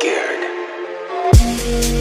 scared.